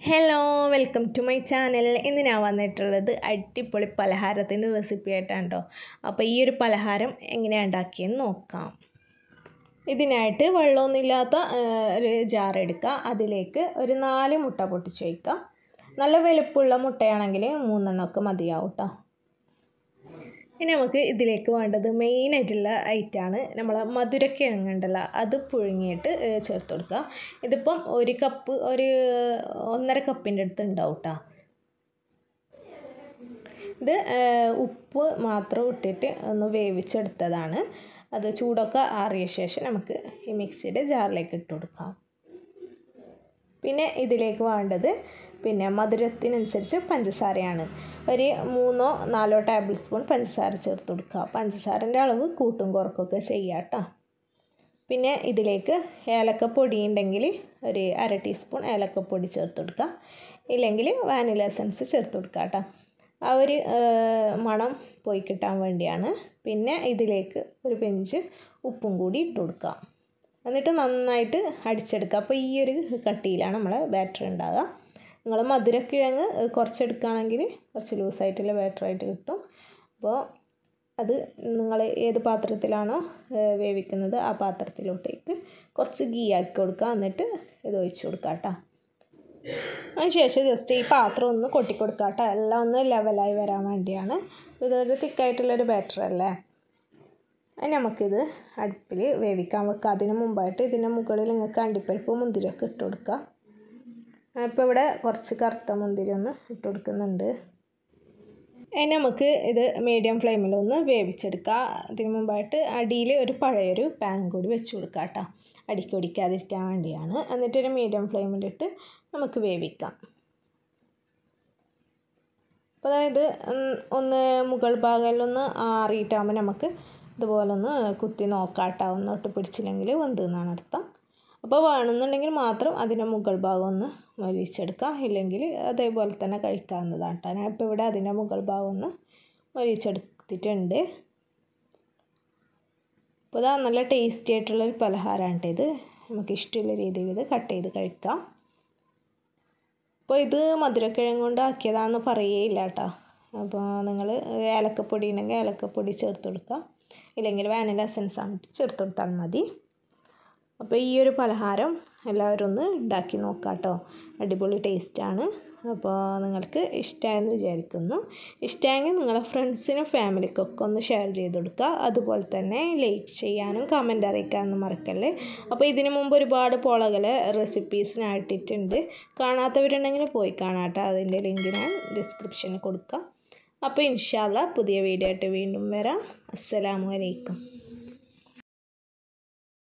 Hello welcome to my channel ഇന്ന് ഞാൻ വന്നിട്ടുള്ളത് അടിപൊളി പലഹാരത്തിന്റെ റെസിപ്പി ആയിട്ടാണ് കേട്ടോ അപ്പോൾ ഈ ഒരു പലഹാരം എങ്ങനെയാണ് ഉണ്ടാക്കിയെന്ന് നോക്കാം. ഇതിനായിട്ട് വെള്ളമൊന്നുമില്ലാത്ത ഒരു ജാർ എടുക്കുക അതിലേക്ക് ഒരു നാല് മുട്ട പൊട്ടിച്ച് വയ്ക്കുക നല്ല വലുപ്പമുള്ള മുട്ടയാണെങ്കിൽ മൂന്നെണ്ണമൊക്കെ മതിയാവും കേട്ടോ ഇനി നമുക്ക് ഇതിലേക്ക് വേണ്ടത് മെയിനായിട്ടുള്ള ഐറ്റമാണ് നമ്മൾ മധുരക്കിഴങ്ങ് ഉണ്ടല്ലോ അത് പുഴുങ്ങിയിട്ട് ചേർത്ത് കൊടുക്കുക. ഇതിപ്പം ഒരു കപ്പ് ഒരു ഒന്നര കപ്പിന്റെ അടുത്ത് ഉണ്ടാവും കേട്ടോ ഇത് ഉപ്പ് മാത്രം ഇട്ടിട്ട് ഒന്ന് വേവിച്ചെടുത്തതാണ്. അത് ചൂടൊക്കെ ആറിയ ശേഷം നമുക്ക് ഈ മിക്സിയുടെ ജാറിലേക്ക് ഇട്ട് കൊടുക്കാം. പിന്നെ ഇതിലേക്ക് വേണ്ടത് പിന്നെ മധുരത്തിനനുസരിച്ച് പഞ്ചസാരയാണ്. ഒരു മൂന്നോ നാലോ ടേബിൾ സ്പൂൺ പഞ്ചസാര ചേർത്ത് കൊടുക്കുക. പഞ്ചസാരന്റെ അളവ് കൂട്ടും കുറക്കൊക്കെ ചെയ്യാം കേട്ടോ. പിന്നെ ഇതിലേക്ക് ഏലക്കപ്പൊടി ഉണ്ടെങ്കിൽ ഒരു അര ടീസ്പൂൺ ഏലക്കപ്പൊടി ചേർത്ത് കൊടുക്കുക. ഇല്ലെങ്കിൽ വാനില എസൻസ് ചേർത്ത് കൊടുക്കുക കേട്ടോ. ആ ഒരു മണം പോയി കിട്ടാൻ വേണ്ടിയാണ്. പിന്നെ ഇതിലേക്ക് ഒരു പിഞ്ച് ഉപ്പും കൂടി ഇട്ട് കൊടുക്കുക. എന്നിട്ട് നന്നായിട്ട് അടിച്ചെടുക്കുക. അപ്പോൾ ഈ ഒരു കട്ടിയിലാണ് നമ്മൾ ബാറ്റർ ഉണ്ടാകുക നിങ്ങൾ മധുരക്കിഴങ്ങ് കുറച്ചെടുക്കുകയാണെങ്കിൽ കുറച്ച് ലൂസായിട്ടുള്ള ബാറ്ററായിട്ട് കിട്ടും. അപ്പോൾ അത് നിങ്ങൾ ഏത് പാത്രത്തിലാണോ വേവിക്കുന്നത് ആ പാത്രത്തിലോട്ടേക്ക് കുറച്ച് ഗീ ആക്കി കൊടുക്കുക. എന്നിട്ട് ഇത് ഒഴിച്ചു കൊടുക്കുക കേട്ടോ. അതിനുശേഷം ജസ്റ്റ് ഈ പാത്രം ഒന്ന് കൊട്ടിക്കൊടുക്കുക കേട്ടോ. എല്ലാം ഒന്ന് ലെവലായി വരാൻ വേണ്ടിയാണ്. ഇതൊരു തിക്കായിട്ടുള്ളൊരു ബാറ്റർ അല്ലേ? നമുക്കിത് അടുപ്പിൽ വേവിക്കാൻ വെക്കുക അതിന് മുമ്പായിട്ട് ഇതിന്റെ മുകളിൽ നിങ്ങൾക്ക് അണ്ടിപ്പരിപ്പ് മുന്തിരിയൊക്കെ ഇട്ട് കൊടുക്കുക. അപ്പോൾ ഇവിടെ കുറച്ച് കറുത്ത മുന്തിരി ഒന്ന് ഇട്ട് കൊടുക്കുന്നുണ്ട്. അതിന് നമുക്ക് ഇത് മീഡിയം ഫ്ലെയിമിലൊന്ന് വേവിച്ചെടുക്കുക. അതിന് മുമ്പായിട്ട് അടിയിൽ ഒരു പഴയൊരു പാൻ കൂടി വെച്ച് കൊടുക്കുക കേട്ടോ. അടിക്ക് ഒടിക്കാതിരിക്കാൻ വേണ്ടിയാണ്. എന്നിട്ടൊരു മീഡിയം ഫ്ലെയിമിലിട്ട് നമുക്ക് വേവിക്കാം. അപ്പോൾ അതായത് ഒന്ന് മുകൾ ഭാഗങ്ങളിലൊന്ന് ആറിയിട്ടാകുമ്പോൾ നമുക്ക് ഇതുപോലെ ഒന്ന് കുത്തി നോക്കാട്ടോ. ഒന്ന് പിടിച്ചില്ലെങ്കിൽ വെന്ത് എന്നാണ് അർത്ഥം. അപ്പോൾ വേണമെന്നുണ്ടെങ്കിൽ മാത്രം അതിന്റെ മുകൾ ഭാഗം ഒന്ന് മൊരിച്ചെടുക്കുക ഇല്ലെങ്കിൽ അതേപോലെ തന്നെ കഴിക്കാവുന്നതാണ് കേട്ടോ. ഞാൻ ഇപ്പോൾ ഇവിടെ അതിന്റെ മുകൾ ഭാഗം ഒന്ന് മൊരിച്ചെടുത്തിട്ടുണ്ട് അപ്പോൾ ഇതാ നല്ല ടേസ്റ്റി ആയിട്ടുള്ളൊരു പലഹാരമാണ് കേട്ടോ ഇത്. നമുക്ക് ഇഷ്ടമുള്ള രീതിയിൽ ഇത് കട്ട് ചെയ്ത് കഴിക്കാം. അപ്പോൾ ഇത് മധുരക്കിഴങ്ങ് കൊണ്ട് ആക്കിയതാണെന്ന് പറയുകയില്ല കേട്ടോ. അപ്പോൾ നിങ്ങൾ ഏലക്കപ്പൊടി ഉണ്ടെങ്കിൽ ഏലക്കപ്പൊടി ചേർത്ത് കൊടുക്കുക. ഇല്ലെങ്കിൽ വാനില എസൻസ് ആണ്. ചേർത്ത് കൊടുത്താൽ മതി. അപ്പോൾ ഈ ഒരു പലഹാരം എല്ലാവരും ഒന്ന് ഉണ്ടാക്കി നോക്കാം കേട്ടോ അടിപൊളി ടേസ്റ്റാണ് അപ്പോൾ നിങ്ങൾക്ക് ഇഷ്ടമായെന്ന് വിചാരിക്കുന്നു. ഇഷ്ടമായെങ്കിൽ നിങ്ങളുടെ ഫ്രണ്ട്സിനും ഫാമിലിക്കൊക്കെ ഒന്ന് ഷെയർ ചെയ്ത് കൊടുക്കുക അതുപോലെ തന്നെ ലൈക്ക് ചെയ്യാനും കമന്റ് അറിയിക്കാനൊന്നും മറക്കല്ലേ? അപ്പോൾ ഇതിനു മുമ്പ് ഒരുപാട് പോളകൾ റെസിപ്പീസിനായിട്ടിട്ടുണ്ട് കാണാത്തവരുണ്ടെങ്കിൽ പോയി കാണാം കേട്ടോ അതിന്റെ ലിങ്ക് ഞാൻ ഡിസ്ക്രിപ്ഷനിൽ കൊടുക്കാം. അപ്പോൾ ഇൻഷാല്ല പുതിയ വീഡിയോ ആയിട്ട് വീണ്ടും വരാം. അസ്സലാമു അലൈക്കും.